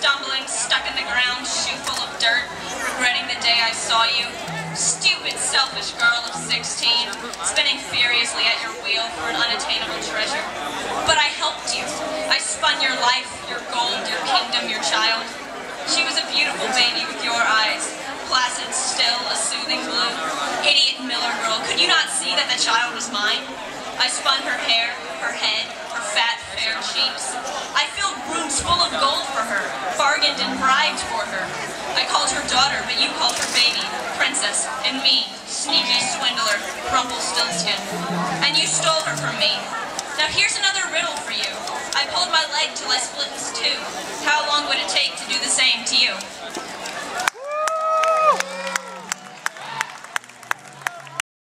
stumbling, stuck in the ground, shoe full of dirt, regretting the day I saw you. Stupid, selfish girl of 16, spinning furiously at your wheel for an unattainable treasure. But I helped you. I spun your life, your gold, your kingdom, your child. She was a beautiful baby with your eyes, placid, still, a soothing blue. Idiot Miller girl, could you not see that the child was mine? I spun her hair, her head, her fat, fair cheeks. I filled rooms full of gold for her for her. I called her daughter, but you called her baby, princess, and me, sneaky swindler, Rumpelstiltskin. And you stole her from me. Now here's another riddle for you. I pulled my leg till I split in two. How long would it take to do the same to you?